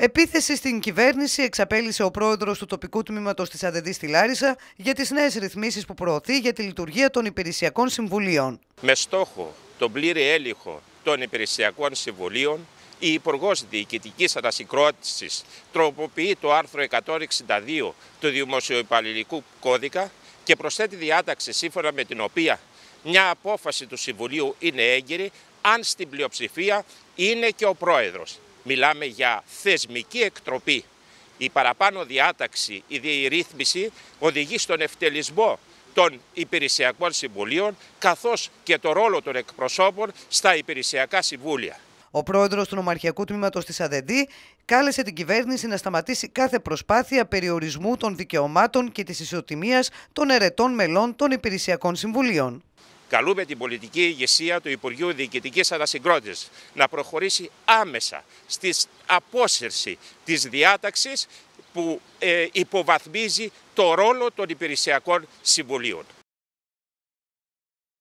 Επίθεση στην κυβέρνηση εξαπέλυσε ο πρόεδρος του τοπικού τμήματος της ΑΔΕΔ στη Λάρισα για τις νέες ρυθμίσεις που προωθεί για τη λειτουργία των υπηρεσιακών συμβουλίων. Με στόχο τον πλήρη έλεγχο των υπηρεσιακών συμβουλίων, η Υπουργός Διοικητικής Ανασυγκρότησης τροποποιεί το άρθρο 162 του Δημοσιοϊπαλληλικού Κώδικα και προσθέτει διάταξη σύμφωνα με την οποία μια απόφαση του Συμβουλίου είναι έγκυρη αν στην πλειοψηφία είναι και ο πρόεδρος. Μιλάμε για θεσμική εκτροπή. Η παραπάνω διάταξη, η διερρύθμιση οδηγεί στον ευτελισμό των υπηρεσιακών συμβουλίων καθώς και το ρόλο των εκπροσώπων στα υπηρεσιακά συμβούλια. Ο πρόεδρος του Νομαρχιακού Τμήματος της ΑΔΕΔΗ κάλεσε την κυβέρνηση να σταματήσει κάθε προσπάθεια περιορισμού των δικαιωμάτων και της ισοτιμίας των ερετών μελών των υπηρεσιακών συμβουλίων. Καλούμε την πολιτική ηγεσία του Υπουργείου Διοικητικής Ανασυγκρότησης να προχωρήσει άμεσα στη απόσυρση της διάταξης που ε, υποβαθμίζει το ρόλο των υπηρεσιακών συμβουλίων.